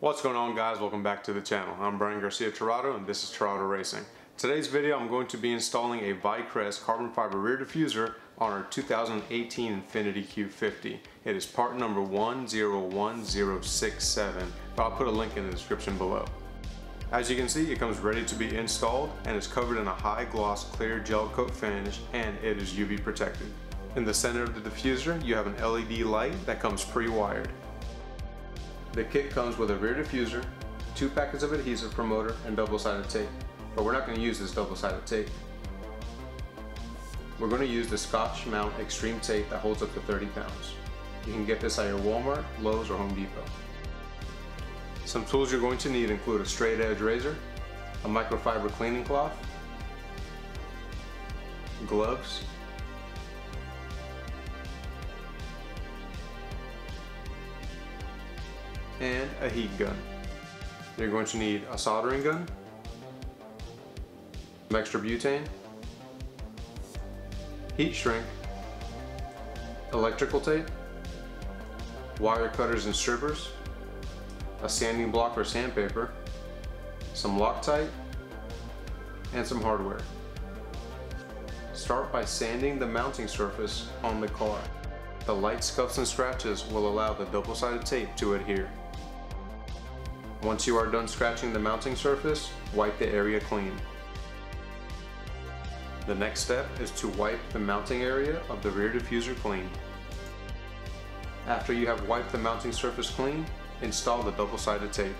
What's going on guys? Welcome back to the channel. I'm Brian Garcia Tirado and this is Tirado Racing. Today's video I'm going to be installing a Vicrez carbon fiber rear diffuser on our 2018 Infiniti Q50. It is part number 101067 but I'll put a link in the description below. As you can see it comes ready to be installed and is covered in a high gloss clear gel coat finish and it is UV protected. In the center of the diffuser you have an LED light that comes pre-wired. The kit comes with a rear diffuser, two packets of adhesive promoter, and double-sided tape. But we're not going to use this double-sided tape. We're going to use the Scotch Mount Extreme Tape that holds up to 30 pounds. You can get this at your Walmart, Lowe's, or Home Depot. Some tools you're going to need include a straight edge razor, a microfiber cleaning cloth, gloves, and a heat gun. You're going to need a soldering gun, some extra butane, heat shrink, electrical tape, wire cutters and strippers, a sanding block or sandpaper, some Loctite, and some hardware. Start by sanding the mounting surface on the car. The light scuffs and scratches will allow the double-sided tape to adhere. Once you are done scratching the mounting surface, wipe the area clean. The next step is to wipe the mounting area of the rear diffuser clean. After you have wiped the mounting surface clean, install the double-sided tape.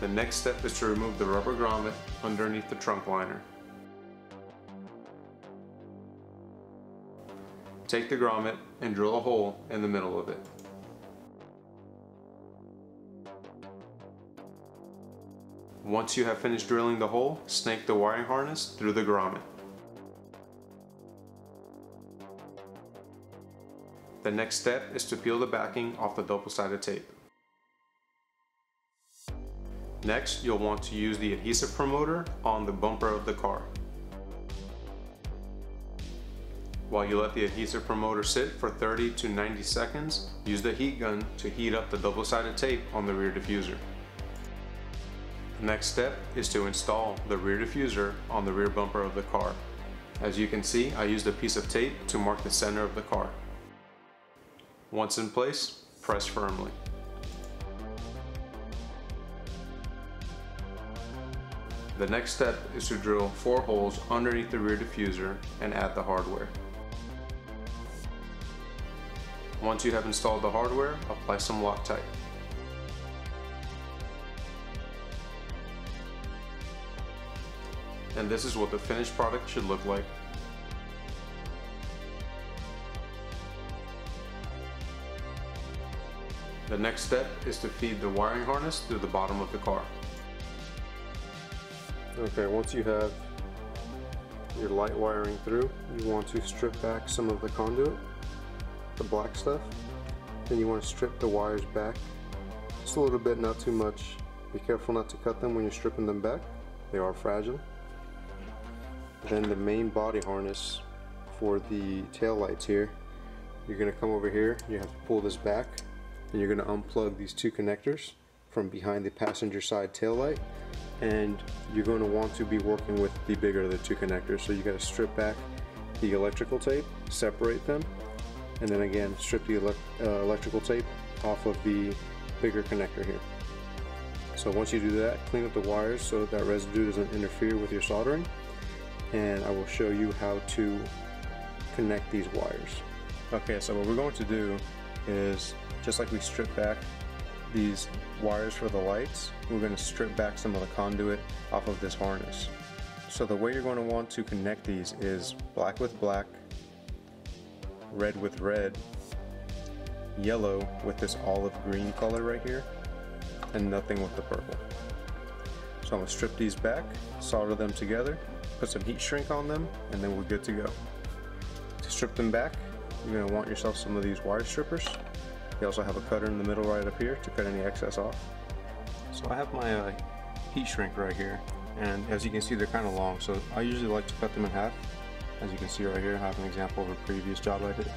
The next step is to remove the rubber grommet underneath the trunk liner. Take the grommet and drill a hole in the middle of it. Once you have finished drilling the hole, snake the wiring harness through the grommet. The next step is to peel the backing off the double-sided tape. Next, you'll want to use the adhesive promoter on the bumper of the car. While you let the adhesive promoter sit for 30 to 90 seconds, use the heat gun to heat up the double-sided tape on the rear diffuser. The next step is to install the rear diffuser on the rear bumper of the car. As you can see, I used a piece of tape to mark the center of the car. Once in place, press firmly. The next step is to drill four holes underneath the rear diffuser and add the hardware. Once you have installed the hardware, apply some Loctite. And this is what the finished product should look like. The next step is to feed the wiring harness through the bottom of the car. Okay, once you have your light wiring through, you want to strip back some of the conduit the black stuff. Then you want to strip the wires back just a little bit, not too much. Be careful not to cut them when you're stripping them back. They are fragile. Then the main body harness for the tail lights here. You're going to come over here, you have to pull this back, and you're going to unplug these two connectors from behind the passenger side tail light and you're going to want to be working with the bigger of the two connectors so you got to strip back the electrical tape separate them and then again strip the uh, electrical tape off of the bigger connector here. So once you do that, clean up the wires so that, that residue doesn't interfere with your soldering and I will show you how to connect these wires. Okay, so what we're going to do is just like we strip back these wires for the lights, we're going to strip back some of the conduit off of this harness. So the way you're going to want to connect these is black with black, red with red, yellow with this olive green color right here, and nothing with the purple. So I'm to strip these back, solder them together, put some heat shrink on them, and then we're good to go. To strip them back, you're to want yourself some of these wire strippers. You also have a cutter in the middle right up here to cut any excess off. So I have my uh, heat shrink right here, and as you can see they're kind of long, so I usually like to cut them in half as you can see right here I have an example of a previous job I did.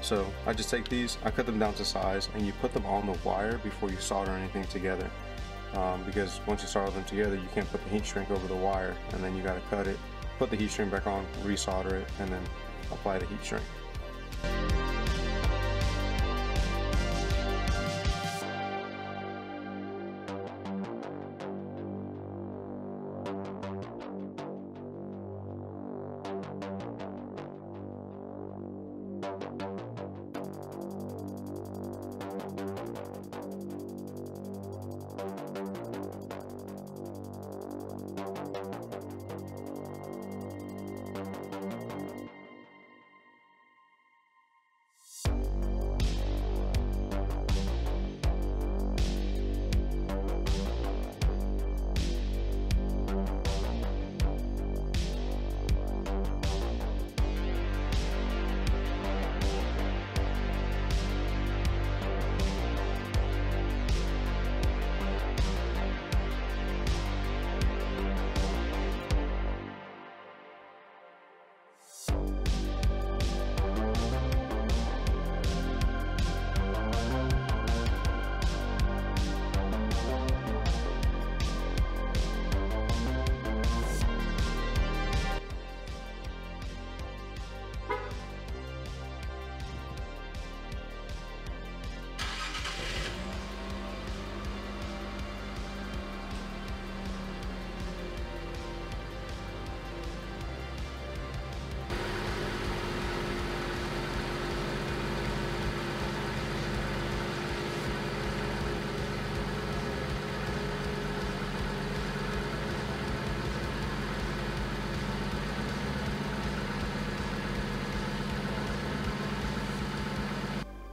So I just take these I cut them down to size and you put them on the wire before you solder anything together. Um, because once you solder them together you can't put the heat shrink over the wire and then you got to cut it put the heat shrink back on resolder it and then apply the heat shrink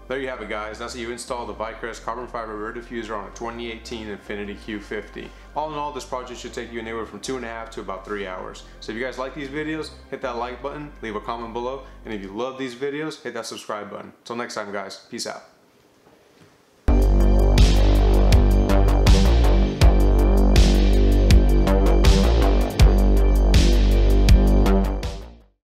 There you have it guys, that's how you install the Vicrez carbon fiber rear diffuser on a 2018 Infiniti Q50. All in all, this project should take you anywhere from two and a half to about three hours. So if you guys like these videos, hit that like button, leave a comment below, and if you love these videos, hit that subscribe button. Until next time guys, peace out.